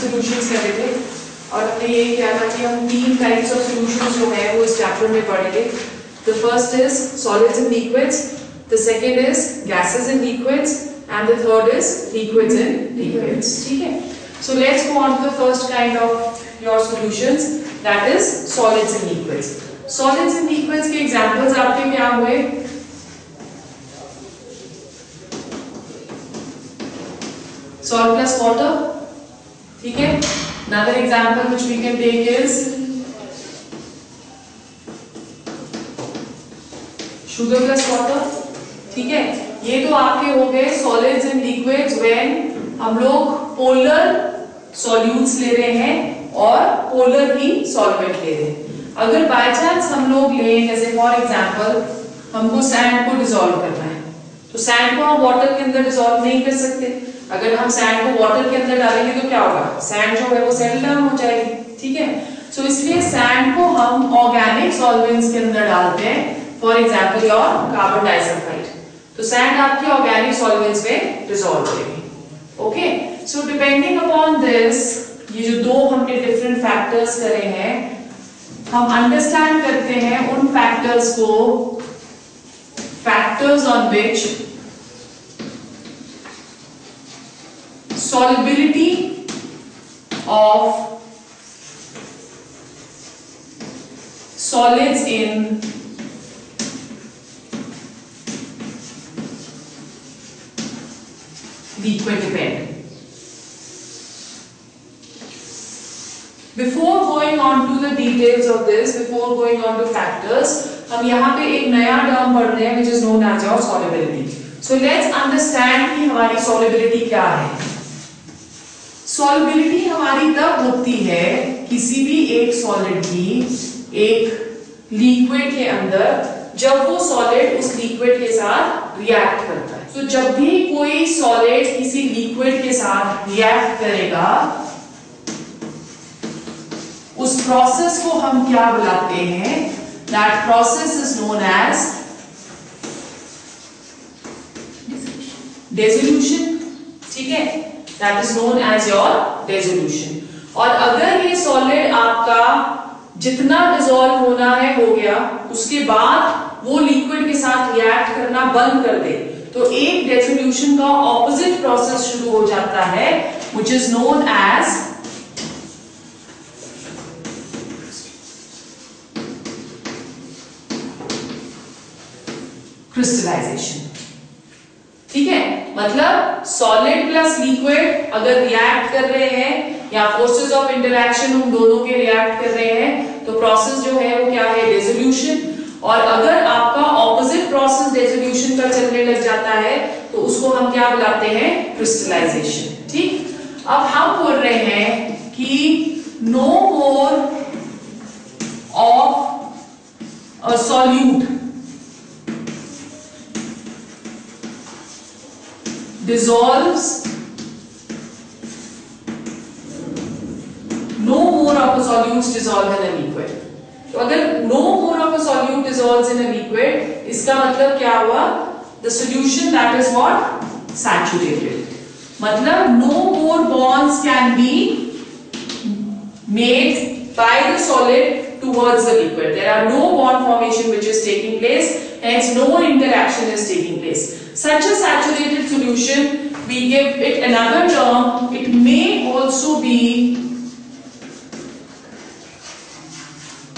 Solutions करे थे और हमने ये किया था कि हम तीन टाइप्स ऑफ़ सॉल्यूशंस जो है, वो इस चैप्टर में पढ़ेंगे। The first is solids and liquids the second is gases and liquids and the third is liquids and liquids ठीक है? So let's go on to the first kind of your solutions that is solids and liquids solids and liquids के examples आपके क्या हुए? Salt plus water ठीक है? Another example which we can take is sugar plus water. ठीक है? ये तो आपके हो गए solids and liquids when हम लोग polar solutes ले रहे हैं और polar ही solvent ले रहे हैं। अगर बाय चांस हम लोग लें जैसे फॉर एग्जांपल हमको सैंड को डिसॉल्व करना है। तो सैंड को हम वाटर के अंदर डिसॉल्व नहीं कर सकते। अगर हम सैंड को वाटर के अंदर डालेंगे तो क्या होगा? सैंड जो है वो सेटल डाउन हो जाएगी, ठीक है? सो इसलिए सैंड को हम ऑर्गेनिक सॉल्वेंट्स के अंदर डालते हैं for example your carbon disulphide तो सैंड आपके ऑर्गेनिक सॉल्वेंट्स में डिसॉल्व होगी okay so depending upon this ये जो दो हमने डिफरेंट फैक्टर्स करे हैं, हम अंडरस्टैंड करते हैं उन फैक्टर्स को factors on which solubility of solids in liquid. Before going on to the details of this, before going on to factors, हम यहाँ पे एक नया टर्म पढ़ रहे हैं which is known as your solubility. So let's understand कि हमारी solubility क्या है सॉल्बिलिटी हमारी तब होती है किसी भी एक सॉलिड की एक लिक्विड के अंदर जब वो सॉलिड उस लिक्विड के साथ रिएक्ट करता है। तो so, जब भी कोई सॉलिड किसी लिक्विड के साथ रिएक्ट करेगा उस प्रोसेस को हम क्या बुलाते हैं? That process is known as dissolution ठीक है? That is known as your dissolution और अगर ये सॉलिड आपका जितना डिजोल्व होना है, हो गया, उसके बाद वो लिक्विड के साथ रिएक्ट करना बंद कर दे तो एक डेजोल्यूशन का ऑपोजिट प्रोसेस शुरू हो जाता है which is known as crystallisation ठीक है? मतलब सॉलिड प्लस लिक्विड अगर रिएक्ट कर रहे हैं या फोर्सेस ऑफ़ इंटरेक्शन हम दोनों के रिएक्ट कर रहे हैं तो प्रोसेस जो है वो क्या है? रेजोल्यूशन और अगर आपका ऑपोजिट प्रोसेस रेजोल्यूशन का चलने लग जाता है तो उसको हम क्या बुलाते हैं? क्रिस्टलाइजेशन ठीक? अब हम बोल रहे हैं कि no more of solute dissolves no more of a solutes dissolve in a liquid तो अगर no more of a solute dissolves in a liquid इसका मतलब क्या हुआ the solution that is what saturated मतलब no more bonds can be made by the solid towards the liquid there are no bond formation which is taking place hence no interaction is taking place such a saturated solution, we give it another term. It may also be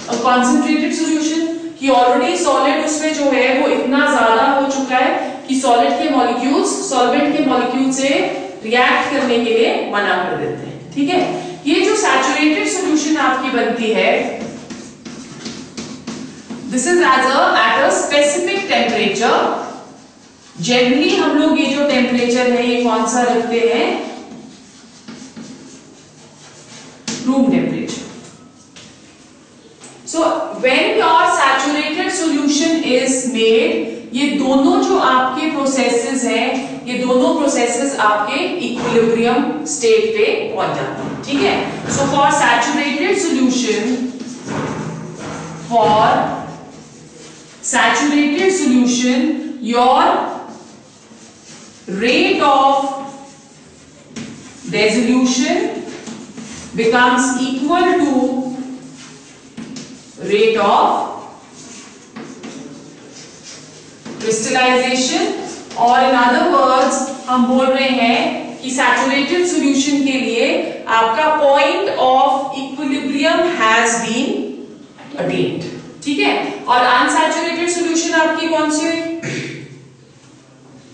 a concentrated solution. कि already solid उसमें जो है वो इतना ज़्यादा हो चुका है कि सॉलिड के मॉलिक्यूल्स सॉल्वेंट के मॉलिक्यूल से रिएक्ट करने के लिए मना कर देते हैं। ठीक है? ये जो सैचुरेटेड सॉल्यूशन आपकी बनती है this is as a at a specific temperature generally हम लोग ये जो टेम्परेचर है, ये कौन सा रखते हैं? Room temperature so when your saturated solution is made ये दोनों जो आपके प्रोसेसेस हैं, ये दोनों प्रोसेसेस आपके इक्विलिब्रियम स्टेट पे पहुँच जाते हैं, ठीक है? So for saturated solution for saturated solution your rate of dissolution becomes equal to rate of crystallization. और इन अदर वर्ड्स हम बोल रहे हैं कि सैचुरेटेड सॉल्यूशन के लिए आपका point of equilibrium has been attained ठीक है? और अनसैचुरेटेड सॉल्यूशन आपकी कौन सी हुई?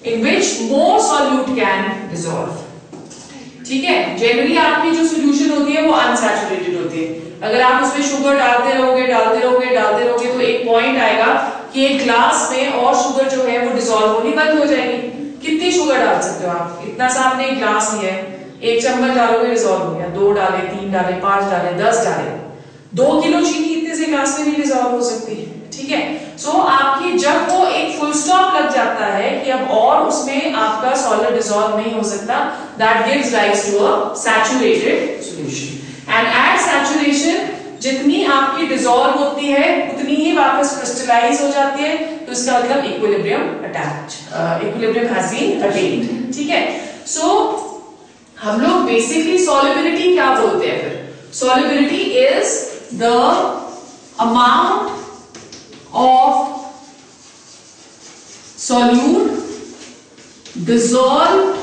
In which more solute can dissolve ठीक है? जनरली आपकी जो सोल्यूशन होती है वो अनसैचुरेटेड होती है। अगर आप उसमें शुगर डालते रहोगे डालते रहोगे डालते रहोगे तो एक पॉइंट आएगा कि एक ग्लास में और शुगर जो है वो डिजोल्व होनी बंद हो जाएगी। कितनी शुगर डाल सकते हो आप? इतना सा आपने एक ग्लास लिया है। एक चम्मच डालोगे डिजोल्व हो गया। दो डाले, तीन डाले, पाँच डाले, दस डाले। दो किलो चीनी इतने से ग्लास में भी डिजोल्व हो सकती है। ठीक है? सो so, आपकी जब वो एक फुल स्टॉप लग जाता है कि अब और उसमें आपका सॉलिड डिजोल्व नहीं हो सकता that gives rise to a saturated solution and at saturation जितनी आपकी डिजोल्व होती है उतनी ही वापस क्रिस्टलाइज हो जाती है तो इसका मतलब equilibrium attach equilibrium has been attained ठीक है? सो so, हम लोग बेसिकली सॉलिबिलिटी क्या बोलते हैं फिर? Solubility is the amount of solute dissolved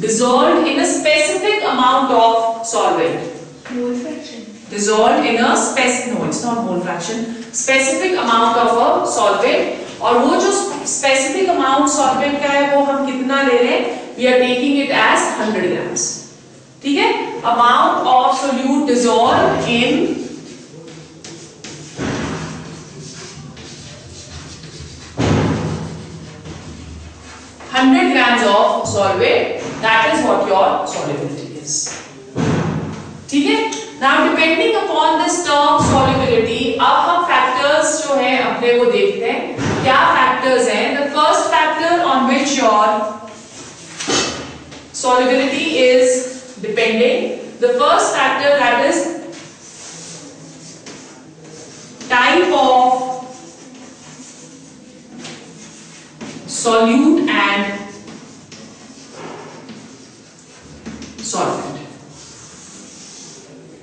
dissolved in a specific amount of solvent mole fraction dissolved in a specific no it's not mole fraction specific amount of a solvent और वो जो specific amount solvent का है वो हम कितना ले रहे हैं we are taking it as 100 grams ठीक है amount of solute dissolved in grams of solvent that is what your solubility is ठीक है now depending upon this term solubility अब हम factors जो है अपने वो देखते हैं क्या factors हैं the first factor on which your solubility is depending the first factor that is type of solute and solvent.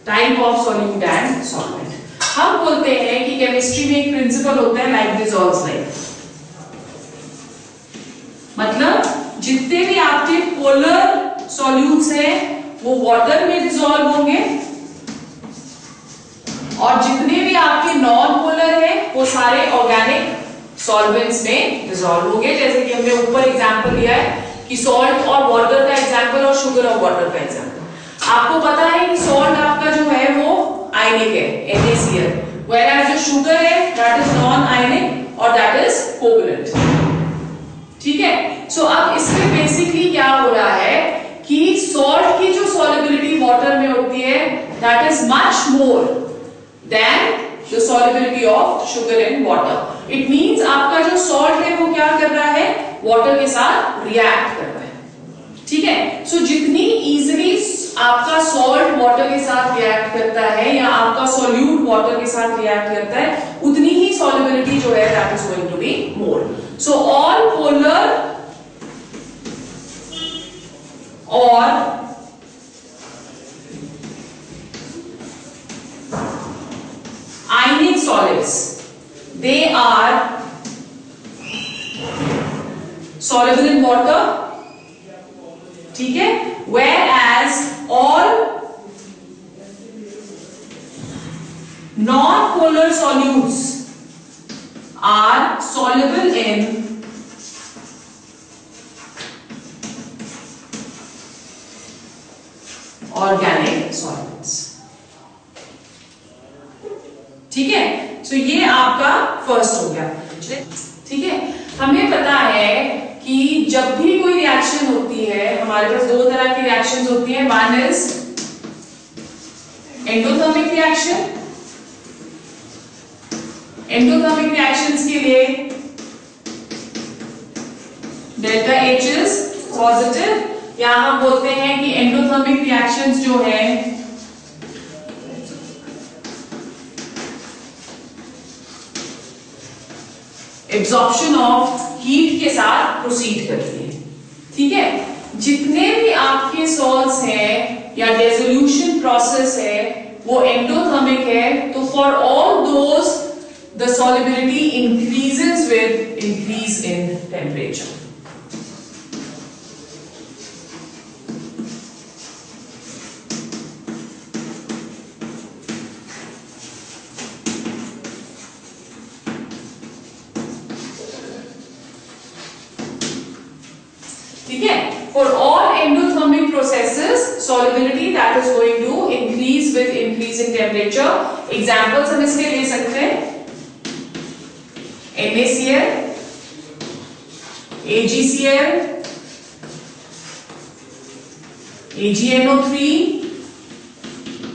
Type of solute and solvent. हम बोलते हैं कि केमिस्ट्री में एक प्रिंसिपल होता है लाइक डिजॉल्व्स लाइक मतलब जितने भी आपके पोलर सॉल्यूट्स हैं, वो वाटर में डिजॉल्व होंगे। और जितने भी आपके नॉन पोलर हैं, वो सारे ऑर्गेनिक सॉल्वेंट्स में डिजॉल्व होंगे। जैसे कि हमने ऊपर एग्जांपल लिया है कि सॉल्ट और वाटर का एग्जांपल और शुगर और वाटर का एग्जांपल आपको पता है कि सॉल्ट आपका जो है वो आयनिक है NaCl. Whereas जो शुगर है दैट इज़ नॉन आयनिक और दैट इज़ कोवलेंट ठीक है? सो so, अब इसमें बेसिकली क्या हो रहा है कि सॉल्ट की जो सॉलिबिलिटी वाटर में होती है that is much more than the solubility of sugar in water it means आपका जो सॉल्ट है वो क्या कर रहा है? वाटर के साथ रिएक्ट कर रहा है। ठीक है? सो so, जितनी इजिली आपका सॉल्ट वाटर के साथ रिएक्ट करता है या आपका सॉल्यूट वाटर के साथ रिएक्ट करता है उतनी ही सॉलिबिलिटी जो है that is going to be more so all polar और ionic solids they are soluble in water ठीक है whereas all non-polar solutes are soluble in organic solvents ठीक है? सो ये आपका फ़र्स्ट हो गया। ठीक है? हमें पता है कि जब भी कोई रिएक्शन होती है, हमारे पास दो तरह की रिएक्शंस होती है। One is endothermic reaction endothermic reactions के लिए डेल्टा एच इज़ पॉजिटिव या हम बोलते हैं कि एंडोथर्मिक रिएक्शंस जो है एब्जॉर्प्शन ऑफ़ हीट के साथ प्रोसीड करती है। ठीक है? जितने भी आपके सॉल्स हैं या रेजोल्यूशन प्रोसेस है, वो एंडोथर्मिक है तो for all those the solubility increases with increase in temperature that is going to increase with increase in temperature examples हम इसके ले सकते हैं NaCl AgCl AgNO3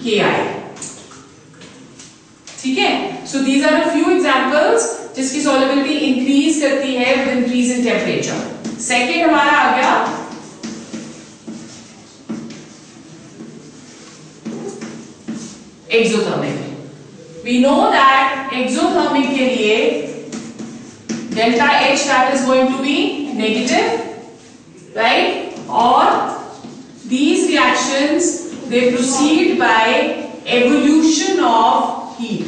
Ki ठीक है so these are a few examples जिसकी solubility increase करती है with increase in temperature second हमारा आ गया exothermic we know that exothermic के लिए delta H that is going to be negative right और these reactions they proceed by evolution of heat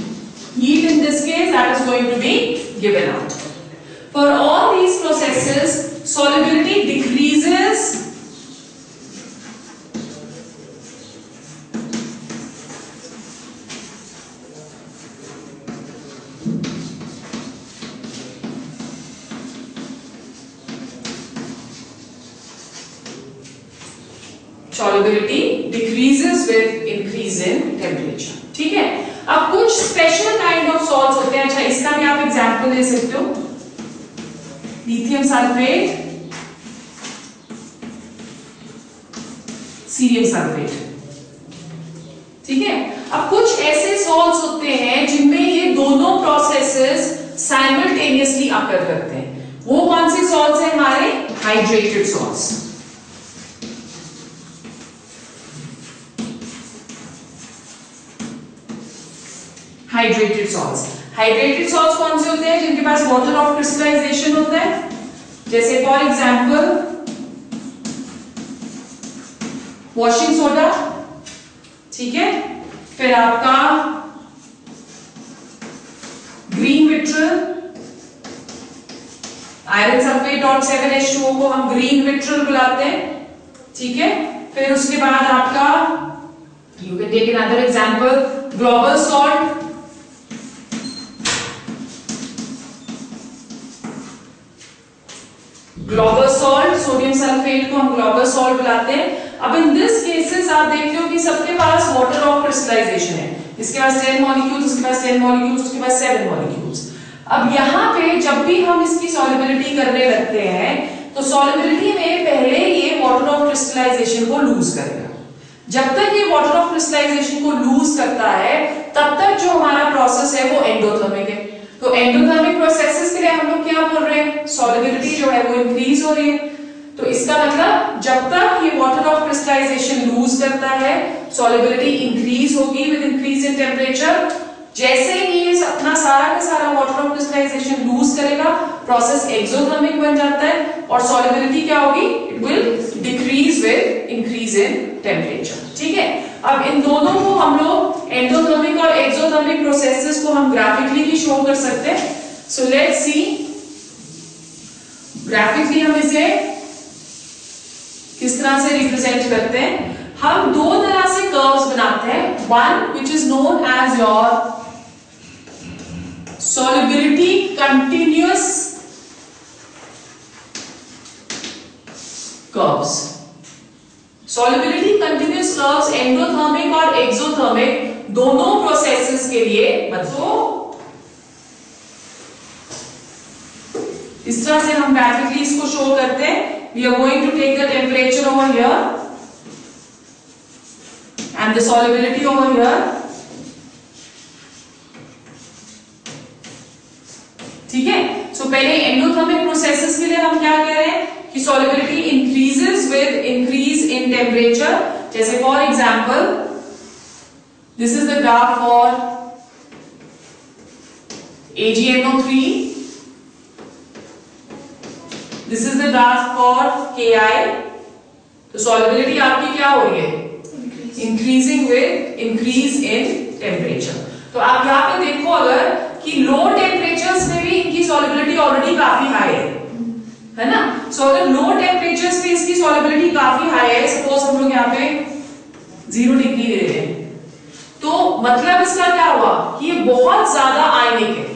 heat in this case that is going to be given out for all these processes solubility decreases solubility decreases with increase in temperature. ठीक है? अब कुछ special kind of salts होते हैं। अच्छा इसका भी आप एग्जांपल ले सकते हो। लिथियम सल्फेट सीरियम सल्फेट ठीक है? अब कुछ ऐसे सॉल्ट्स होते हैं जिनमें ये दोनों प्रोसेसेस साइमल्टेनियसली अकर करते हैं। वो कौन से सॉल्ट्स हैं? हमारे hydrated salts hydrated salts hydrated salts कौन से होते हैं? जिनके पास वाटर ऑफ़ क्रिस्टलाइजेशन होता है? जैसे फॉर एग्ज़ाम्पल वॉशिंग सोडा ठीक है? फिर आपका ग्रीन विट्रल आयरन सल्फेट और सेवन एच टू को हम ग्रीन विट्रल बुलाते हैं, ठीक है? फिर उसके बाद आपका you can take another example global salt global salt sodium sulphate को हम ग्लोबल सॉल्ट बुलाते हैं। अब इन दिस केसेस आप देखते हो कि सबके पास वाटर ऑफ़ क्रिस्टलाइजेशन है। इसके पास 10 मॉलिक्यूल्स उसके पास 10 मॉलिक्यूल्स उसके पास 7 मॉलिक्यूल्स अब यहाँ पे जब भी हम इसकी सॉलिबिलिटी करने लगते हैं तो सॉलिबिलिटी में पहले ये वाटर ऑफ़ क्रिस्टलाइजेशन को लूज करेगा। जब तक ये वाटर ऑफ़ क्रिस्टलाइजेशन को लूज करता है, तब तक जो हमारा प्रोसेस है वो एंडोथर्मिक है। तो एंडोथर्मिक प्रोसेसेस के लिए हम लोग क्या बोल रहे हैं? सॉलिबिलिटी जो है वो इंक्रीज हो रही है। तो इसका मतलब जब तक ये वाटर ऑफ़ क्रिस्टलाइजेशन लूज करता है सॉलिबिलिटी इंक्रीज होगी विद इंक्रीज इन टेम्परेचर जैसे ही ये अपना सारा का सारा वाटर ऑफ़ क्रिस्टलाइजेशन लूज करेगा प्रोसेस एक्सोथर्मिक बन जाता है और सॉलिबिलिटी क्या होगी? It will decrease with increase in temperature ठीक है? अब इन दोनों को हम लोग एंडोथर्मिक और एक्सोथर्मिक प्रोसेसेस को हम ग्राफिकली भी शो कर सकते हैं। सो लेट्स सी ग्राफिकली हम इसे किस तरह से रिप्रेजेंट करते हैं? हम दो तरह से कर्व्स बनाते हैं। One which is known as your solubility continuous curves solubility continuous curves endothermic और exothermic दोनों प्रोसेसेस के लिए मतलब इस तरह से हम ग्राफिकली इसको शो करते हैं we are going to take the temperature over here and the solubility over here ठीक है? सो पहले एंडोथर्मिक प्रोसेसेस के लिए हम क्या कह रहे हैं? कि solubility increases with increase in temperature जैसे for example this is the graph for AgNO3 this is the graph for K I तो सॉलिबिलिटी आपकी क्या हो रही है? Increasing with increase in temperature तो आप यहाँ पे देखो अगर कि लो टेम्परेचर्स में भी इनकी सॉलिबिलिटी ऑलरेडी काफ़ी हाई है। है ना? सो अगर लो टेम्परेचर्स पे इसकी सॉलिबिलिटी काफ़ी हाई है सपोज़ हम लोग यहाँ पे ज़ीरो डिग्री ले रहे हैं तो मतलब इसका क्या हुआ? कि ये बहुत ज़्यादा आयनिक है।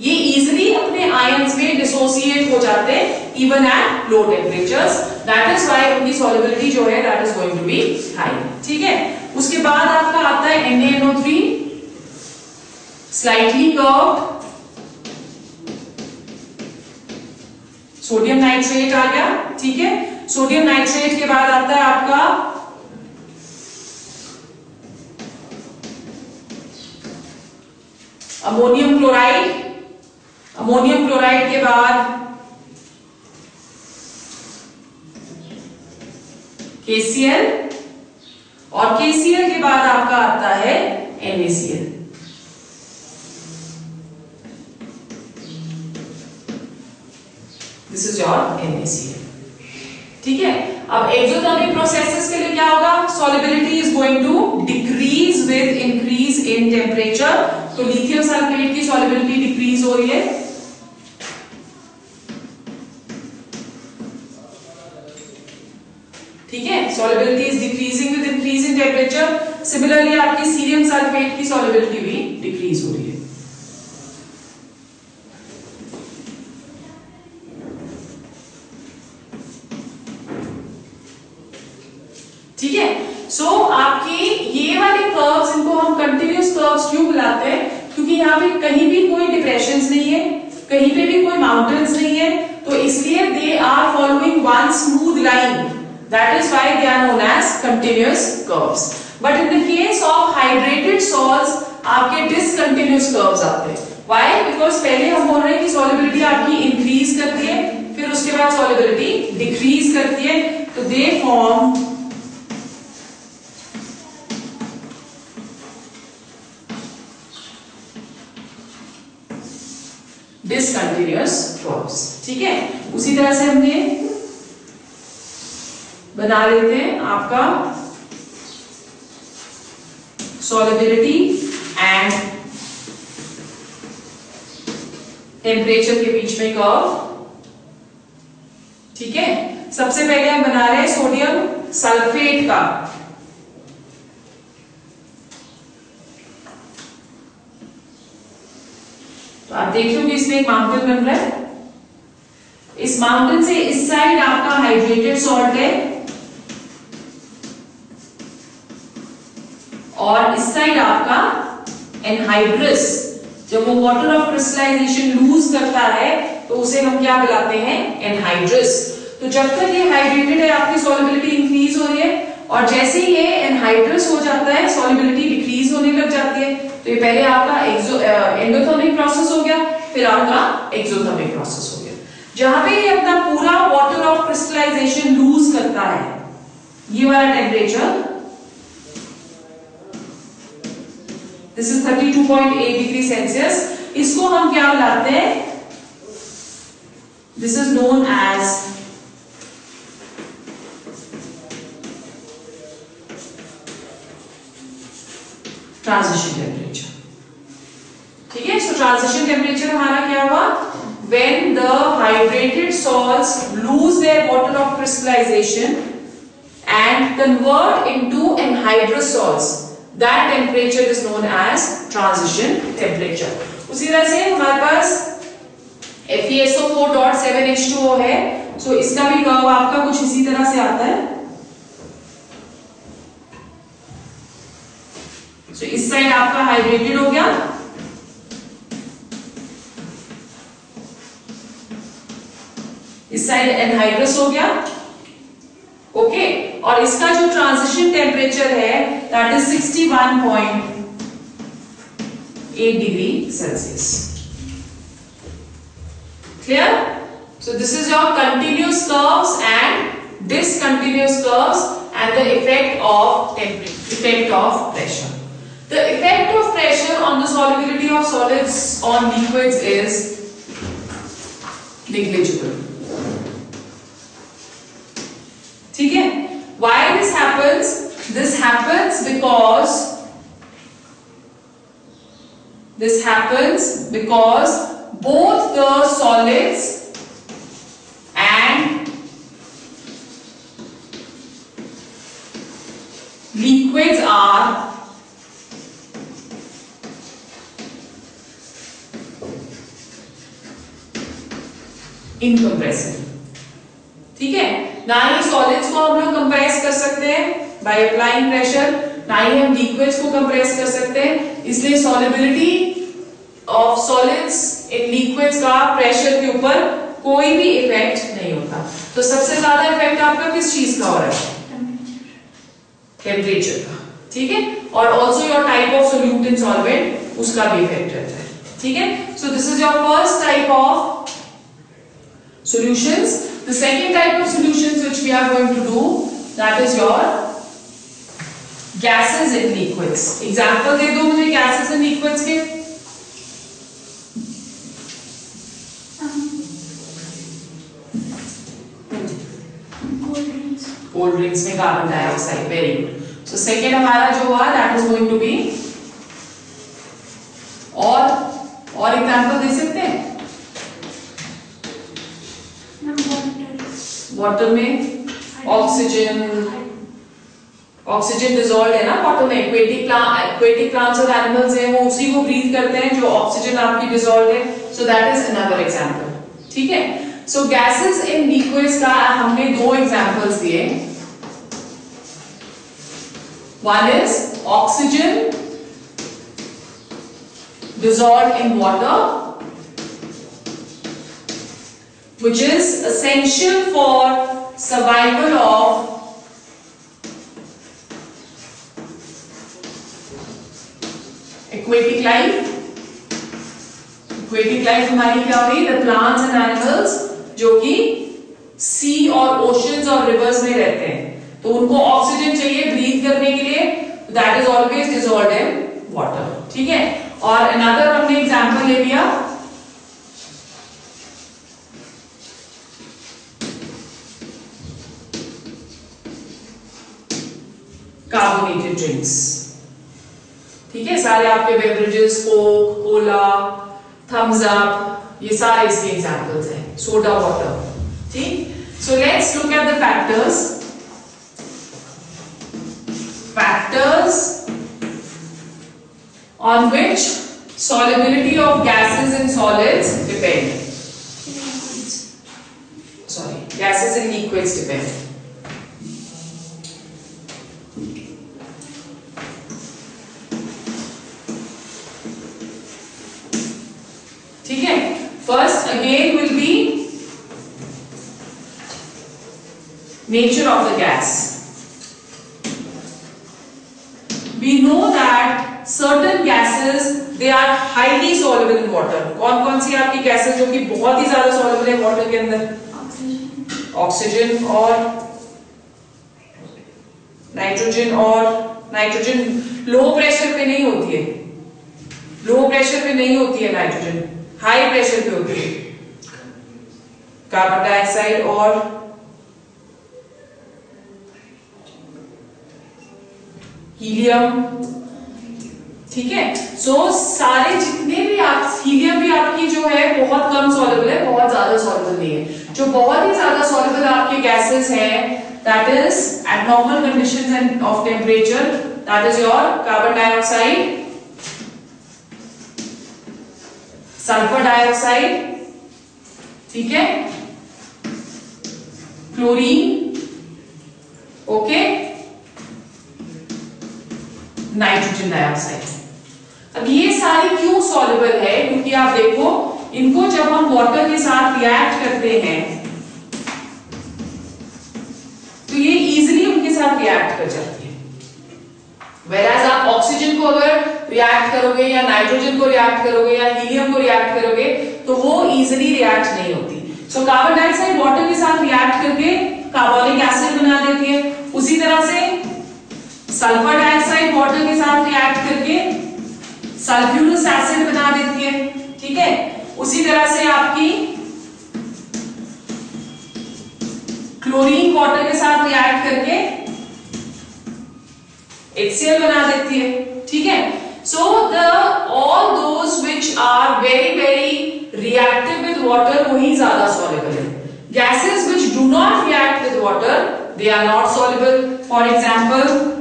ये इजिली अपने आयंस में डिसोसिएट हो जाते हैं even at low temperatures that is why उनकी सॉलिबिलिटी जो है that is going to be high ठीक है? उसके बाद आपका आता है NaNO3 slightly curved sodium nitrate आ गया, ठीक है? सोडियम नाइट्रेट के बाद आता है आपका अमोनियम क्लोराइड अमोनियम क्लोराइड के बाद KCl और KCl के बाद आपका आता है NaCl this is your NaCl ठीक है? अब एक्सोथर्मिक प्रोसेसेस के लिए क्या होगा? Solubility is going to decrease with increase in temperature तो लिथियम सल्फेट की सॉलिबिलिटी डिक्रीज हो रही है। ठीक है? Solubility is decreasing with increase in temperature similarly आपकी सीरियम सल्फेट की सॉलिबिलिटी भी डिक्रीज हो रही है ठीक है सो so, आपकी ये वाले कर्व्स इनको हम कंटिन्यूस कर्व्स क्यों बुलाते हैं क्योंकि यहाँ पे कहीं भी कोई डिप्रेशन नहीं है, कहीं पे भी कोई माउंटेन्स नहीं है तो इसलिए they are following one smooth line that is why they are known as continuous curves but in the case of hydrated salts आपके डिसकंटिन्यूस कर्व्स आते हैं. वाई बिकॉज़ पहले हम बोल रहे हैं कि सॉलिबिलिटी आपकी इंक्रीज करती है, फिर उसके बाद सॉलिबिलिटी डिक्रीज करती है तो दे फॉर्म डिसकंटिन्यूस कर्व्स ठीक है? उसी तरह से हमने बना लेते हैं आपका सॉलिबिलिटी एंड टेम्परेचर के बीच में कर्व ठीक है? सबसे पहले हम बना रहे हैं सोडियम सल्फेट का। तो आप देख लो कि इसमें एक माउंटेन बन रहा है। इस माउंटेन से इस साइड आपका हाइड्रेटेड सॉल्ट है। और इस साइड आपका एनहाइड्रस जब वो वाटर ऑफ़ क्रिस्टलाइजेशन लूज करता है तो उसे हम क्या बुलाते हैं? एनहाइड्रस तो जब तक ये हाइड्रेटेड है, आपकी सॉलिबिलिटी इंक्रीज हो रही है, और जैसे ही ये एनहाइड्रस हो जाता है सॉलिबिलिटी डिक्रीज होने लग जाती है। तो ये पहले आपका एंडोथर्मिक प्रोसेस हो गया, फिर आपका एक्सोथर्मिक प्रोसेस हो गया। जहाँ पे ये अपना पूरा वाटर ऑफ़ क्रिस्टलाइजेशन लूज करता है, ये वाला temperature this is 32.8 degree Celsius इसको हम क्या बुलाते हैं? This is known as transition temperature ठीक है सो ट्रांजिशन टेम्परेचर हमारा क्या हुआ when the hydrated salts lose their water of crystallization and convert into anhydrous salts that temperature is known as transition temperature उसी तरह से हमारे पास FeSO4.7H2O है सो so इसका भी कर्व आपका कुछ इसी तरह से आता है so, इस साइड आपका हाइड्रेटेड हो गया। इस साइड एनहाइड्रस हो गया। Okay okay? और इसका जो ट्रांजिशन टेम्परेचर है that is 61.8 degree Celsius clear so this is your continuous curves and discontinuous curves and the effect of temperature effect of pressure. solubility of solids on liquids is negligible. ठीक है? Why this happens? This happens because this happens because both the solids and liquids are incompressible ठीक है? ना ही solids को हम लोग compress कर सकते हैं बाय अप्लाइंग प्रेशर ना ही हम लिक्विड्स को कंप्रेस कर सकते हैं। इसलिए solubility of solids in liquids का प्रेशर के ऊपर कोई भी इफ़ेक्ट नहीं होता। तो सबसे ज़्यादा इफ़ेक्ट आपका किस चीज़ का हो रहा है? टेम्परेचर का। ठीक है? और also your type of solute in solvent उसका भी इफ़ेक्ट रहता है। ठीक है? So this is your first type of solutions. The second type of solutions which we are going to do that is your gases and liquids. Example दे दो मुझे gases and liquids के कोल्ड ड्रिंक्स में carbon dioxide very good so second हमारा जो हुआ that is going to be और और एग्जांपल दे सकते हैं वाटर में ऑक्सीजन ऑक्सीजन डिजोल्व है ना वाटर में एक्वेटिक एक्वेटिक प्लांट्स और एनिमल्स हैं, वो उसी को ब्रीथ करते हैं जो ऑक्सीजन आपकी डिजोल्व है। So that is another example ठीक है? सो गैसेस इन लिक्विड्स का हमने दो एग्जांपल्स दिए। One is oxygen dissolve in water which is essential for survival of aquatic life. Aquatic life हमारी क्या हुई the plants and animals जो कि सी और ओशंस और रिवर्स में रहते हैं। तो उनको ऑक्सीजन चाहिए ब्रीथ करने के लिए। That is always dissolve in water ठीक है? और अनदर हमने एग्जांपल ले लिया। कार्बोनेटेड ड्रिंक्स ठीक है? सारे आपके beverages coke cola Thums Up ये सारे इसके एग्जांपल्स हैं. सोडा वाटर ठीक? So let's look at the factors factors on which solubility of gases and solids depend. Sorry, gases and liquids depend ठीक है first again will be nature of the gas. We know that certain gases, they are highly soluble in water. कौन कौन सी आपकी gases जो कि बहुत ही ज़्यादा soluble है वाटर के अंदर? ऑक्सीजन और नाइट्रोजन और नाइट्रोजन लो प्रेशर पे नहीं होती है. लो प्रेशर पे नहीं होती है नाइट्रोजन हाई प्रेशर पे होती है. कार्बन डाइऑक्साइड और हीलियम। ठीक है? सो सारे जितने भी आप, हीलियम भी आपकी जो है, बहुत कम सॉलेबल है, बहुत ज़्यादा सॉलेबल नहीं है। जो बहुत ही ज़्यादा सॉलेबल आपके गैसेस हैं that is at normal conditions and of temperature that is your carbon dioxide sulphur dioxide ठीक है? Chlorine nitrogen dioxide. अब ये सारी क्यों सॉल्युबल है? क्योंकि आप देखो, इनको जब हम वाटर के साथ रिएक्ट करते हैं तो ये इजीली उनके साथ रिएक्ट कर जाती है। वेराज आप ऑक्सीजन को अगर रिएक्ट करोगे, या नाइट्रोजन को रिएक्ट करोगे, या हीलियम को रिएक्ट करोगे तो वो इजीली रिएक्ट नहीं होती। सो कार्बन डाइऑक्साइड वाटर के साथ रिएक्ट करके कार्बोनिक एसिड बना देती है। उसी तरह से सल्फ़र डाइऑक्साइड वाटर के साथ रिएक्ट करके सल्फ्यूरस एसिड बना देती है, ठीक है? उसी तरह से आपकी क्लोरीन वाटर के साथ रिएक्ट करके HCl बना देती है, ठीक है? So the all those which are very very reactive with water वही ज़्यादा सॉलेबल है। Gases which do not react with water, they are not soluble. For example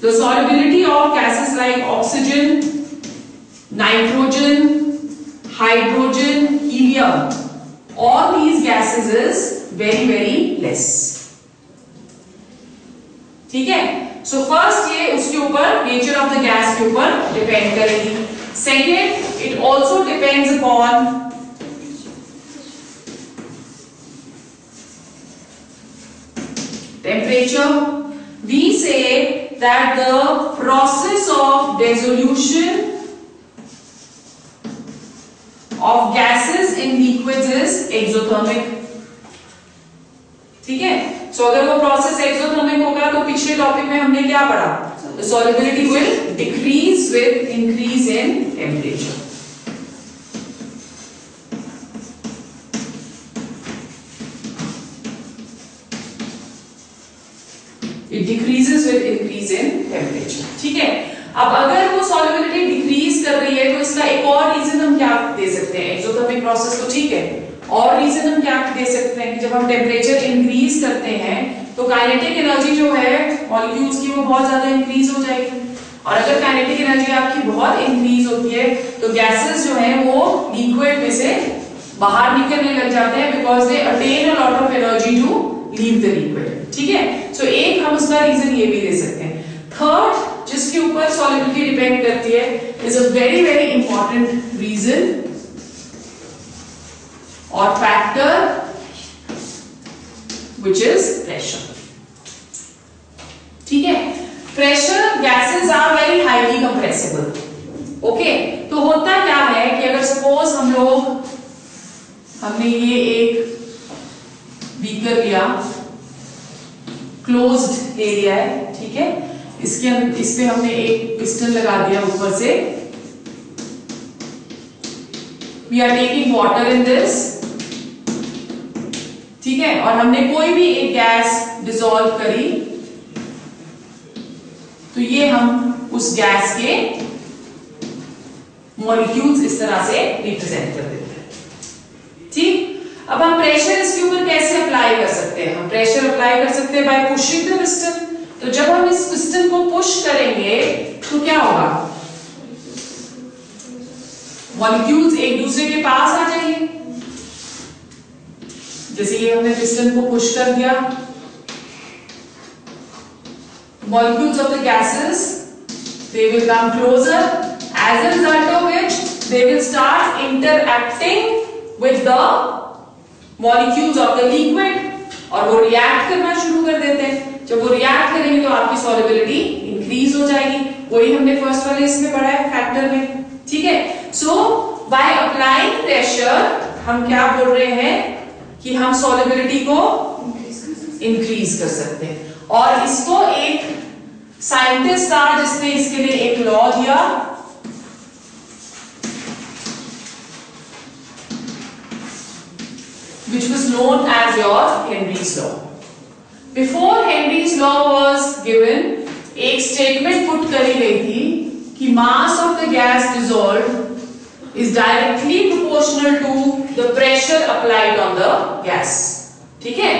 the solubility of gases like oxygen nitrogen hydrogen helium all these gases is very very less ठीक है सो first ये उसके ऊपर nature of the gas के ऊपर depend करेगी second it also depends upon temperature we say that the process of dissolution of gases in liquids is exothermic. ठीक है? सो अगर वो प्रोसेस एक्सोथर्मिक होगा तो पिछले टॉपिक में हमने क्या पढ़ा? Solubility will decrease with increase in temperature it decreases with increase in temperature ठीक है? अब अगर वो सॉलिबिलिटी डिक्रीज कर रही है तो इसका एक और रीजन हम क्या दे सकते हैं? एक्सोथर्मिक प्रोसेस तो ठीक है। और रीजन हम क्या दे सकते हैं कि जब हम टेम्परेचर इंक्रीज करते हैं तो काइनेटिक एनर्जी जो है मॉलिक्यूल्स की वो बहुत ज़्यादा इंक्रीज हो जाएगी। और अगर काइनेटिक एनर्जी आपकी बहुत इंक्रीज होती है तो गैसेस जो है वो लिक्विड में से बाहर निकलने लग जाते हैं because they attain a lot of energy to leave the liquid ठीक है? सो एक हम उसका रीजन ये भी दे सकते हैं। थर्ड जिसके ऊपर सॉलिबिलिटी डिपेंड करती है is a very very important reason or factor, which is pressure. ठीक है? Pressure gases are very highly compressible okay तो होता क्या है कि अगर सपोज़ हम लोग, हमने ये एक बीकर लिया क्लोज्ड एरिया है, ठीक है? इसके इस पे हमने एक पिस्टन लगा दिया ऊपर से। We are taking water in this ठीक है? और हमने कोई भी एक गैस डिसॉल्व करी। तो ये हम उस गैस के मॉलिक्यूल्स इस तरह से रिप्रेजेंट कर देते हैं। ठीक? अब हम प्रेशर इसके ऊपर कैसे अप्लाई कर सकते सकते हैं। हम प्रेशर अप्लाई कर सकते हैं बाय पुशिंग द पिस्टन तो जब हम इस पिस्टन को पुश करेंगे तो क्या होगा? मॉलिक्यूल्स एक दूसरे के पास आ जाएँगे। जैसे ये हमने पिस्टन को पुश कर दिया। Molecules of the gases they will come closer as a result of which they will start interacting with the molecules of the liquid और वो रिएक्ट करना शुरू कर देते हैं। जब वो रिएक्ट करेंगे तो आपकी सॉलिबिलिटी इंक्रीज हो जाएगी। वही हमने फ़र्स्ट वाले इसमें पढ़ा है फैक्टर में। ठीक है? सो बाय अप्लाइंग प्रेशर हम क्या बोल रहे हैं कि हम सॉलिबिलिटी को इंक्रीज कर सकते हैं। और इसको एक साइंटिस्ट था जिसने इसके लिए एक लॉ दिया which was known as your Henry's law. Before Henry's law was given, एक स्टेटमेंट पुट करी गई थी कि mass of the gas dissolve is directly proportional to the pressure applied on the gas ठीक है?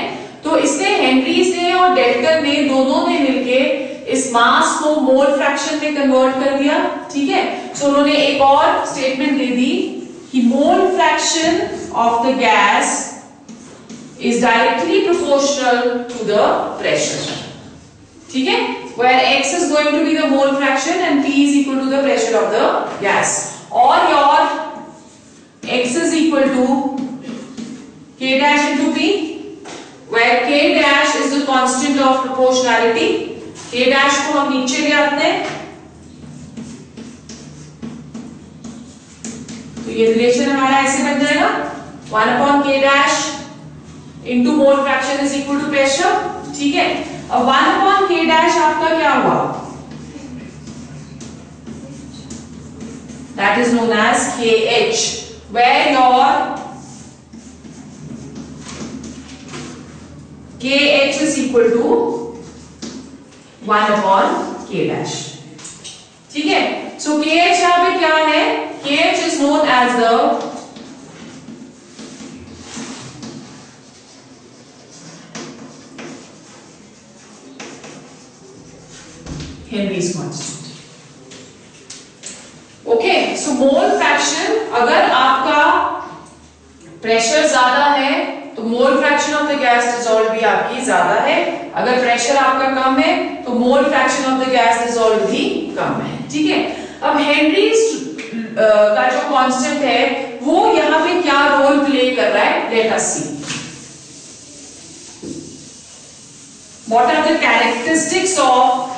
तो इसने हेनरीज ने और डेल्टन ने दोनों ने मिलके इस मास को मोल फ्रैक्शन में कन्वर्ट कर दिया। ठीक है? सो उन्होंने एक और स्टेटमेंट दे दी कि mole fraction of the gas is directly proportional to the pressure ठीक है where x is going to be the mole fraction and p is equal to the pressure of the gas or your x is equal to k dash into p where k dash is the constant of proportionality k dash को हम नीचे ले आते हैं तो ये relation हमारा ऐसे बन जाएगा one upon K dash into mole fraction is equal to pressure ठीक है? अब वन अपॉन के डैश आपका क्या हुआ? That is known as K H where your K H is equal to one upon K dash ठीक है? सो के H यहाँ पे क्या है? K H is known as the Henry's constant. Okay so mole fraction अगर आपका प्रेशर ज़्यादा है तो mole fraction of the gas dissolve भी आपकी ज़्यादा है। अगर प्रेशर आपका कम है तो mole fraction of the gas dissolve भी कम है। ठीक है? अब हेनरीज का जो कांस्टेंट है, वो यहाँ पे क्या रोल प्ले कर रहा है? Let us see what are the characteristics of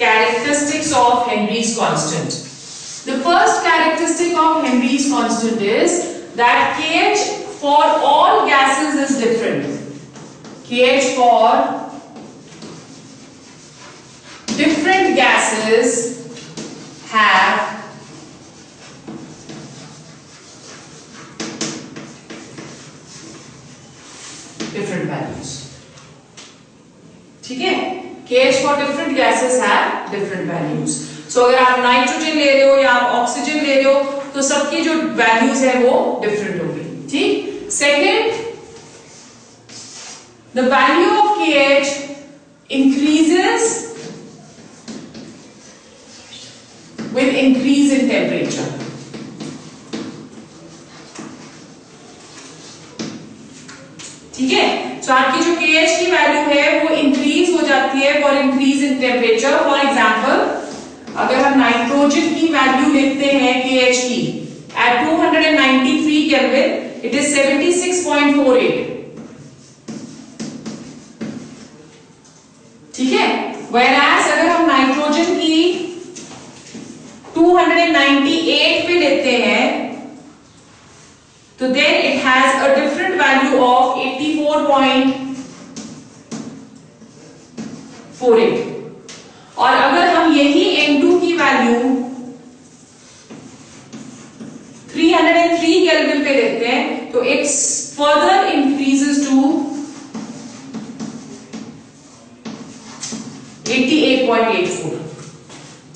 characteristics of Henry's constant. The first characteristic of Henry's constant is that KH for all gases is different. KH for different gases have different values. ठीक है KH for different gases have different values. So, अगर आप nitrogen ले रहे हो या आप oxygen ले रहे हो तो सबकी जो वैल्यूज़ है वो डिफरेंट होगी, ठीक second the value of KH increases with increase in temperature. ठीक है तो आपकी जो के एच की वैल्यू है, वो इंक्रीज जाती है for increase in temperature for example अगर हम नाइट्रोजन की वैल्यू लिखते हैं के एच की at two hundred and 293 kelvin it is 76.48 ठीक है वेराज अगर हम नाइट्रोजन की 298 पे लेते हैं तो then it has a different value of 84.48 और अगर हम यही N2 की वैल्यू 303 केल्विन पे लेते हैं तो इट्स फर्दर इंक्रीजेस टू 88.84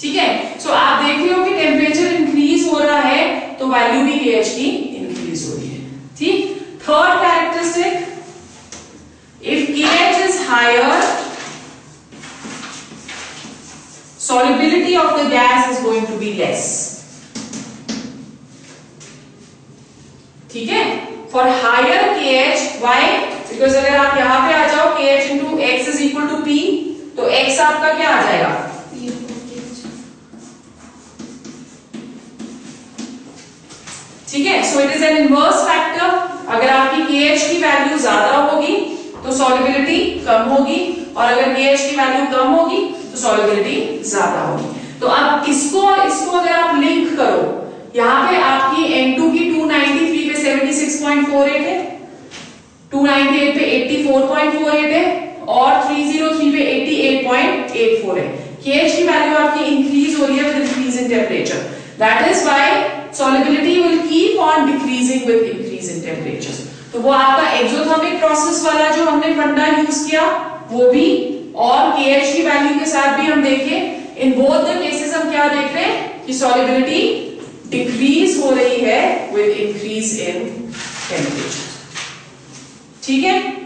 ठीक है सो so, आप देख रहे हो कि टेम्परेचर इंक्रीज हो रहा है तो वैल्यू भी केएच की इंक्रीज हो रही है ठीक third characteristic if KH is higher solubility of the gas is going to be less ठीक है for higher K H why because अगर आप यहाँ पे आ जाओ K H into X is equal to P तो एक्स आपका क्या आ जाएगा? ठीक है so it is an inverse factor अगर आपकी के की वैल्यू ज़्यादा होगी तो सॉलिबिलिटी कम होगी, और अगर के की वैल्यू कम होगी तो सॉलिबिलिटी ज़्यादा होगी। तो अब इसको और इसको अगर आप लिंक करो, यहाँ पे आपकी N2 की 293 पे 76.48 है 298 पे 84.48 है और 303 पे 88.84 है। KH की वैल्यू आपकी इंक्रीज हो रही है with increase in temperature that is why solubility will keep on decreasing with increase in temperature तो वो आपका एक्सोथर्मिक प्रोसेस वाला जो हमने फंडा यूज़ किया, वो भी और KH की वैल्यू के साथ भी हम देखें। इन बोथ द केसेस हम क्या देख रहे हैं? कि सॉलिबिलिटी डिक्रीज हो रही है विद इंक्रीज इन टेम्परेचर ठीक है?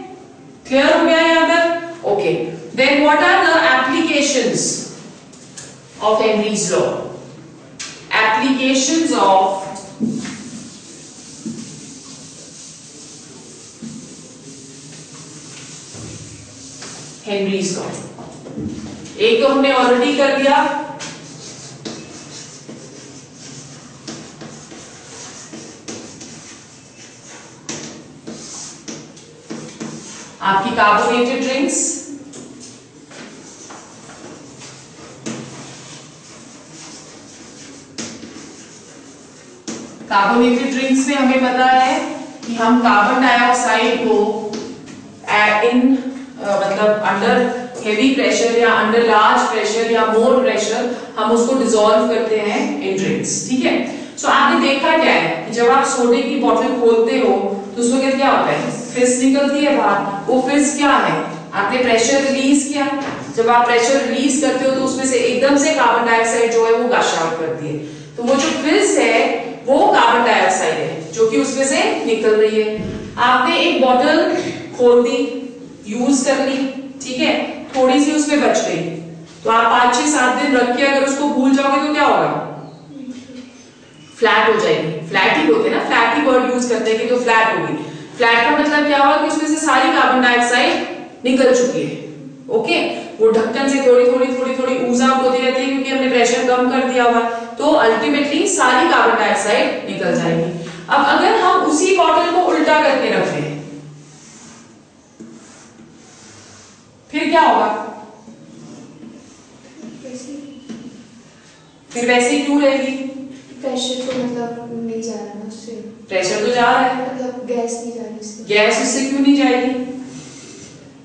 क्लियर हो गया यहाँ तक okay then what are the applications of Henry's law applications of Henry's law. एक तो हमने ऑलरेडी कर दिया। आपकी कार्बोनेटेड ड्रिंक्स कार्बोनेटेड ड्रिंक्स में हमें पता है कि हम कार्बन डाइऑक्साइड को इन मतलब अंडर हेवी प्रेशर या अंडर लार्ज प्रेशर या मोर प्रेशर हम उसको डिजोल्व करते हैं इन ड्रिंक्स ठीक है? सो so, आपने देखा क्या है कि जब आप सोडे की बोतल खोलते हो तो उस वक्त क्या होता है? फिस निकलती है बाहर, वो फिस क्या है? आपने प्रेशर रिलीज़ किया। जब आप प्रेशर रिलीज़ करते हो तो उसमें से एकदम से कार्बन डाइऑक्साइड जो है वो गश आउट करती है। तो वो जो फिस है, वो कार्बन डाइऑक्साइड है, जो कि उसमें से निकल रही है। आपने एक बॉटल खोल दी यूज़ कर ली, ठीक है? थोड़ी सी उसमें बच गई। तो आप पाँच छह सात दिन रख के अगर उसको भूल जाओगे तो क्या होगा? फ्लैट हो जाएगी। फ्लैट ही होते ना फ्लैट ही वर्ड यूज़ करते हैं कि तो फ्लैट होगी। फ्लैट का मतलब क्या हुआ कि उसमें से सारी कार्बन डाइऑक्साइड निकल चुकी है। ओके वो ढक्कन से थोड़ी थोड़ी थोड़ी थोड़ी ऊर्जा होती रहती है क्योंकि हमने प्रेशर कम कर दिया हुआ तो अल्टीमेटली सारी कार्बन डाइऑक्साइड निकल जाएगी। अब अगर हम उसी बॉटल को उल्टा करके रख हैं फिर क्या होगा? फिर वैसे क्यों रहेगी? प्रेशर तो मतलब नहीं जा रहा उससे। प्रेशर तो जा रहा है। मतलब गैस नहीं जा रही गैस उससे क्यों नहीं जाएगी?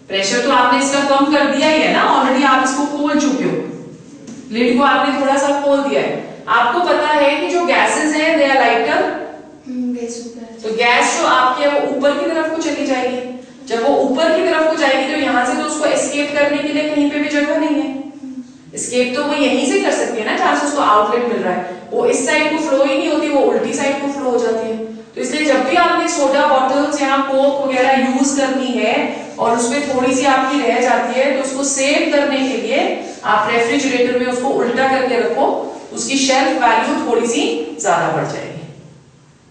प्रेशर तो आपने इसका कम कर दिया ही है ना ऑलरेडी आप इसको खोल चुके हो। लिड को आपने थोड़ा सा खोल दिया है। आपको पता है कि जो गैसेस हैं दे आर लाइटर गैस तो गैस जो आपकी है वो ऊपर की तरफ़ को चली जाएगी। जब वो ऊपर की तरफ़ को जाएगी तो यहाँ से तो उसको एस्केप करने के लिए कहीं पे भी जगह नहीं है। एस्केप तो वो यहीं से कर सकती है ना जहाँ से उसको आउटलेट मिल रहा है। वो इस साइड को फ्लो ही नहीं होती वो उल्टी साइड को फ्लो हो जाती है। तो इसलिए जब भी आपने सोडा बॉटल्स या कोक वगैरह यूज़ करनी है और उसमें थोड़ी सी आपकी रह जाती है तो उसको सेव करने के लिए आप रेफ्रिजरेटर में उसको उल्टा करके रखो, उसकी शेल्फ वैल्यू थोड़ी सी ज़्यादा बढ़ जाएगी।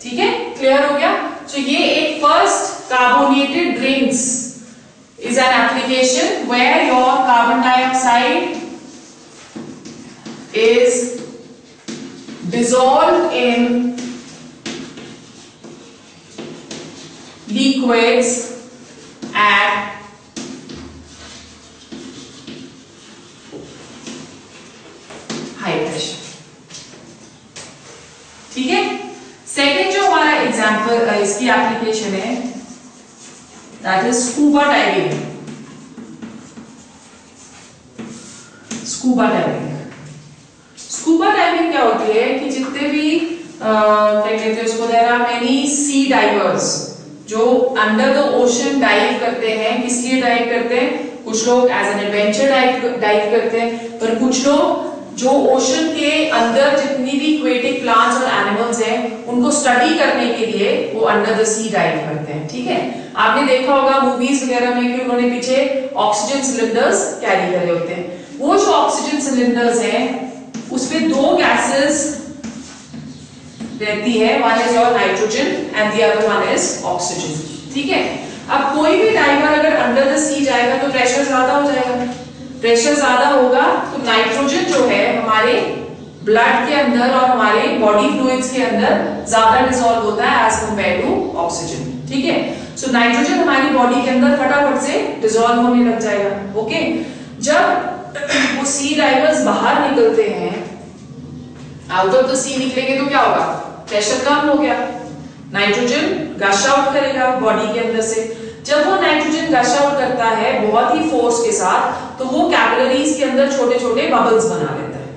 ठीक है? क्लियर हो गया? सो ये एक first carbonated drinks is an application where your carbon dioxide is dissolved in liquids at high pressure. ठीक है? सेकेंड जो हमारा एग्ज़ाम्पल इसकी एप्लीकेशन है that is scuba diving scuba diving scuba diving क्या होती है कि जितने भी क्या कहते हैं उसको there are many sea divers जो अंडर द ओशन डाइव करते हैं, किस लिए डाइव करते हैं? कुछ लोग as an adventure dive dive करते हैं, पर कुछ लोग जो ओशन के अंदर जितनी भी क्वेटिक प्लांट्स और एनिमल्स हैं, उनको स्टडी करने के लिए वो अंडर द सी डाइव करते हैं, ठीक है? आपने देखा होगा मूवीज़ वगैरह में कि उन्होंने पीछे ऑक्सीजन सिलेंडर्स कैरी करे होते हैं। वो जो ऑक्सीजन सिलेंडर्स हैं, उसमें दो गैसेस रहती है one is your nitrogen and the other one is oxygen ठीक है? अब कोई भी डाइवर अगर अंडर द सी जाएगा तो प्रेशर ज़्यादा हो जाएगा। प्रेशर ज़्यादा होगा तो नाइट्रोजन जो है हमारे ब्लड के अंदर और हमारे बॉडी फ्लूइड्स के अंदर ज़्यादा डिसॉल्व होता है एज कंपेयर टू ऑक्सीजन ठीक है? सो नाइट्रोजन हमारी बॉडी के अंदर फटाफट से डिसॉल्व होने लग जाएगा। ओके जब वो सी डाइवर्स बाहर निकलते हैं आउट ऑफ़ द सी निकलेंगे तो क्या होगा? प्रेशर कम हो गया। नाइट्रोजन गश आउट करेगा बॉडी के अंदर से। जब वो नाइट्रोजन गश आउट करता है बहुत ही फोर्स के साथ तो वो कैपिलरीज के अंदर छोटे छोटे बबल्स बना लेता है।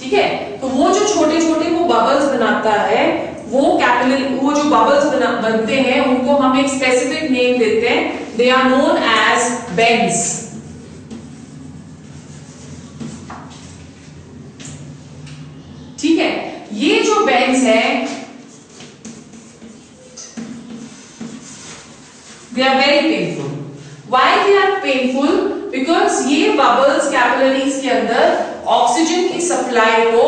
ठीक है? तो वो जो छोटे छोटे वो बबल्स बनाता है, वो कैपिलरी वो जो बबल्स बनते हैं, उनको हम एक स्पेसिफिक नेम देते हैं। They are known as bends ठीक है? ये जो बेंज है they are very painful why they are painful because ये बबल्स कैपिलरीज के अंदर ऑक्सीजन की सप्लाई को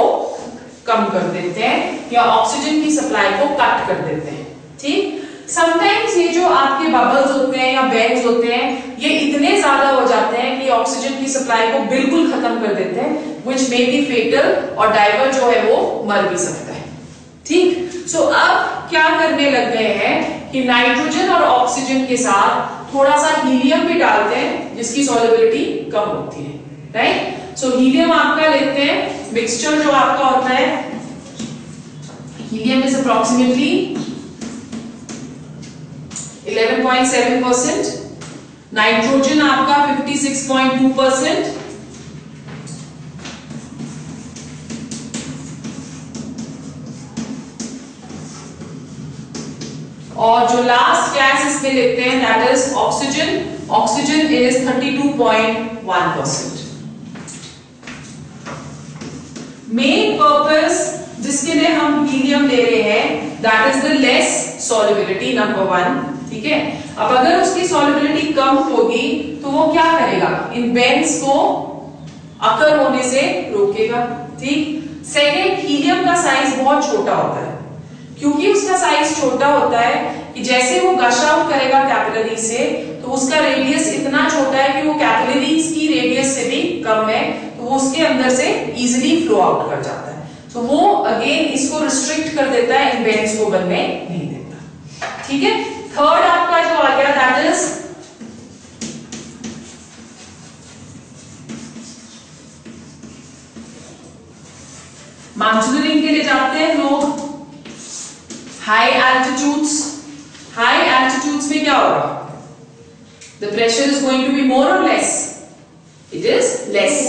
कम कर देते हैं या ऑक्सीजन की सप्लाई को कट कर देते हैं। ठीक? समटाइम्स ये जो आपके बबल्स होते हैं या बेंस होते हैं ये इतने ज़्यादा हो जाते हैं कि ऑक्सीजन की सप्लाई को बिल्कुल खत्म कर देते हैं विच मे बी फेटल और डाइवर जो है वो मर भी सकता है। ठीक? सो so, अब क्या करने लग गए हैं कि नाइट्रोजन और ऑक्सीजन के साथ थोड़ा सा हीलियम भी डालते हैं जिसकी सॉलिबिलिटी कम होती है। राइट सो हीलियम आपका लेते हैं मिक्सचर जो आपका होता है helium is approximately 11.7 percent. Nitrogen आपका 56.2 परसेंट। और जो लास्ट गैस इसमें लेते हैं that is oxygen oxygen is 32.1 percent main purpose जिसके लिए हम हीलियम ले रहे हैं that is the less solubility number one ठीक है? अब अगर उसकी सॉलिबिलिटी कम होगी तो वो क्या करेगा? इन बेंस को अकर होने से रोकेगा, ठीक? सेकेंड हीलियम का साइज़ बहुत छोटा होता है। क्योंकि उसका साइज़ छोटा होता है कि जैसे वो गश आउट करेगा कैपिलरी से तो उसका रेडियस इतना छोटा है कि वो कैपिलरीज की रेडियस से भी कम है तो वो उसके अंदर से इजिली फ्लो आउट कर जाता है। तो वो अगेन इसको रिस्ट्रिक्ट कर देता है, इन वेन्स को बनने नहीं देता। ठीक है? थर्ड आपका जो आ गया दैट इज़ माउंटेनियरिंग के लिए जाते हैं लोग। हाई एल्टीट्यूड्स हाई एल्टीट्यूड्स में क्या होगा? The pressure is going to be more और less it is less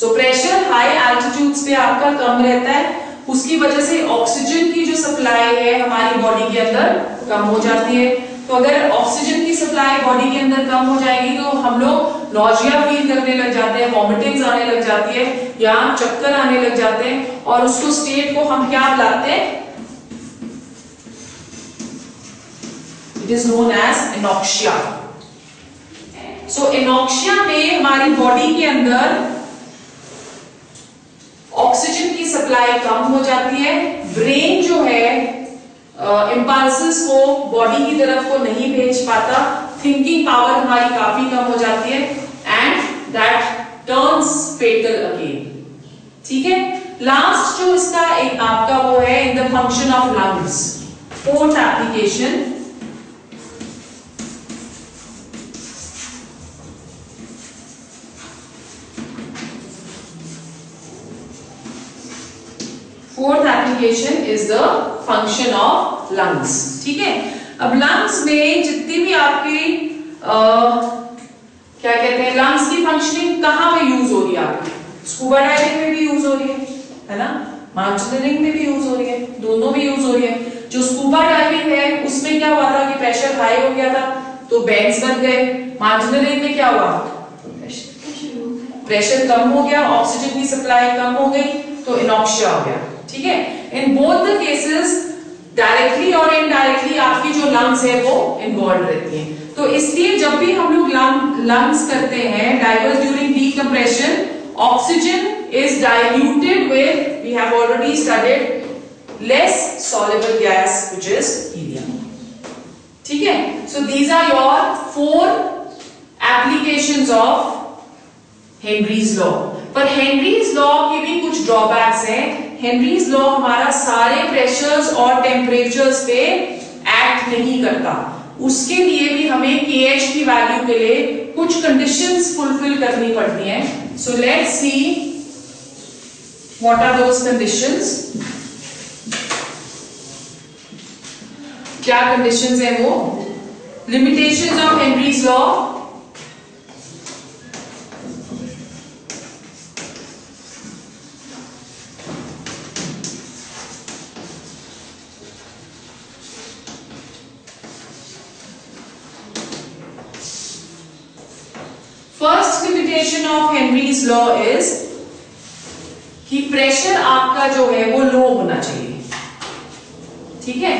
so pressure high altitudes पे आपका कम रहता है। उसकी वजह से ऑक्सीजन की जो सप्लाई है हमारी बॉडी के अंदर कम हो जाती है। तो अगर ऑक्सीजन की सप्लाई बॉडी के अंदर कम हो जाएगी तो हम लोग नॉजिया फील करने लग जाते हैं वॉमिटिंग्स आने लग जाती है, या चक्कर आने लग जाते हैं। और उसको स्टेट को हम क्या बुलाते हैं? It is known as anoxia so anoxia में हमारी बॉडी के अंदर ऑक्सीजन की सप्लाई कम हो जाती है। ब्रेन जो है इम्पल्सिस uh, को बॉडी की तरफ़ को नहीं भेज पाता। थिंकिंग पावर हमारी काफ़ी कम हो जाती है। And that turns fatal again ठीक है? लास्ट जो इसका एक आपका वो है in the function of lungs fourth application fourth application is the function of lungs ठीक है? अब लंग्स में जितनी भी आपकी आ, क्या कहते हैं लंग्स की फंक्शनिंग कहाँ पे यूज़ हो रही है आपकी? स्कूबा डाइविंग में भी यूज़ हो रही है है ना? माउंटेनियरिंग में भी यूज़ हो रही है दोनों में यूज़ हो रही है। जो स्कूबा डाइविंग है उसमें क्या हुआ था कि प्रेशर हाई हो गया था तो बैंड्स बन गए। माउंटेनियरिंग में क्या हुआ? प्रेशर कम हो गया ऑक्सीजन की सप्लाई कम हो गई तो इनॉक्शिया हो गया। ठीक है? In both the cases directly और इनडायरेक्टली आपकी जो लंग्स है वो इन्वॉल्व रहती हैं। तो इसलिए जब भी हम लोग लंग्स करते हैं divers during decompression oxygen is diluted with we have already studied less soluble gas which is helium ठीक है? So these are your four applications of Henry's law पर हेनरीज लॉ के भी कुछ ड्रॉबैक्स हैं। हेनरीज लॉ हमारा सारे pressures और टेम्परेचर्स पे एक्ट नहीं करता। उसके लिए भी हमें के एच की वैल्यू के लिए कुछ कंडीशंस फुलफिल करनी पड़ती हैं। So let's see what are those conditions क्या कंडीशंस है वो? Limitations of Henry's law limitation of Law is कि प्रेशर आपका जो है वो लो होना चाहिए। ठीक है?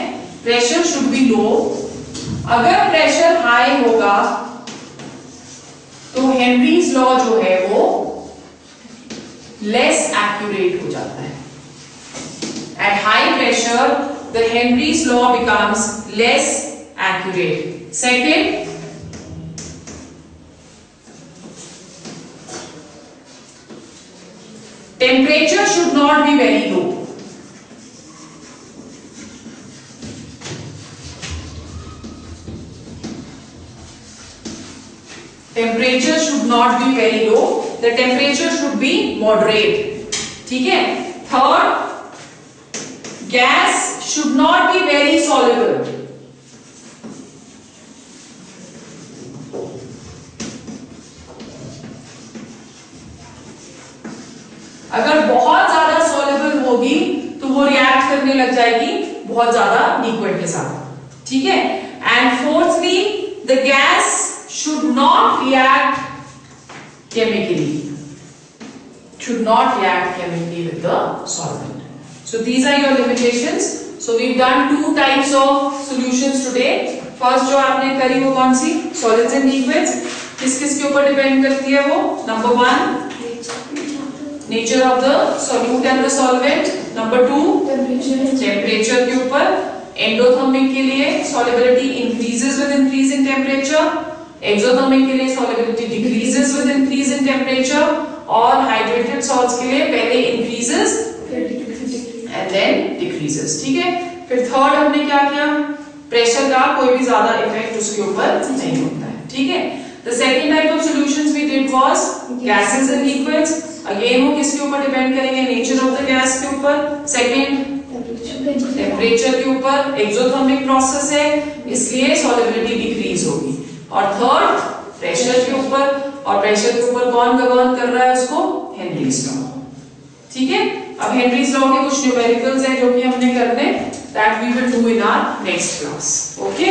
प्रेशर शुड बी लो अगर प्रेशर हाई होगा तो हेनरीज लॉ जो है वो लेस एक्यूरेट हो जाता है। At high pressure the Henry's law becomes less accurate second Temperature should not be very low. Temperature should not be very low. The temperature should be moderate. ठीक है Third, gas should not be very soluble. अगर बहुत ज़्यादा soluble होगी तो वो react करने लग जाएगी बहुत ज़्यादा लिक्विड के साथ। ठीक है? And fourthly the gas should not react chemically should not react chemically with the solvent so these are your limitation so we done two types of solution today first जो आपने करी वो कौन सी? सॉलिड्स एंड लिक्विड किस किस के ऊपर depend करती है वो? Number one nature of the solute and the solvent. Number two temperature temperature के ऊपर एंडोथर्मिक के लिए solubility increases with increase in temperature. Exothermic के लिए solubility decreases with increase in temperature. और हाइड्रेटेड सॉल्ट्स के लिए पहले increases एंड देन डिक्रीजेस ठीक है फिर थर्ड हमने क्या किया प्रेशर का कोई भी ज़्यादा इफ़ेक्ट उसके ऊपर नहीं होता है ठीक है the second type of solutions we did was gases and liquids again वो किसके ऊपर डिपेंड करेंगे? नेचर ऑफ़ द गैस के ऊपर? सेकंड टेम्परेचर के ऊपर? एक्सोथर्मिक प्रोसेस है, इसलिए सॉलिबिलिटी डिक्रीज होगी। और थर्ड प्रेशर के ऊपर? और प्रेशर के ऊपर कौन गवर्न कर रहा है उसको? हेनरीज लॉ ठीक है? अब हेनरीज लॉ के कुछ न्यूमेरिकल्स हैं जो कि हमने करने that we will do in our next class okay